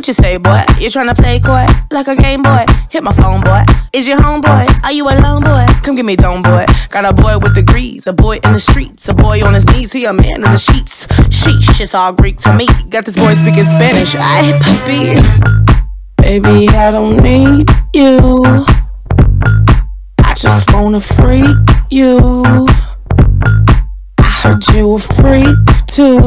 What you say, boy? Uh. You tryna play coy like a Game Boy? Uh. Hit my phone, boy. Is your homeboy? Are you a alone, boy? Come give me dome, boy. Got a boy with degrees, a boy in the streets, a boy on his knees. He a man in the sheets. Sheesh, it's all Greek to me. Got this boy speaking Spanish. I puppy. Baby, I don't need you. I just wanna freak you. I heard you a freak too.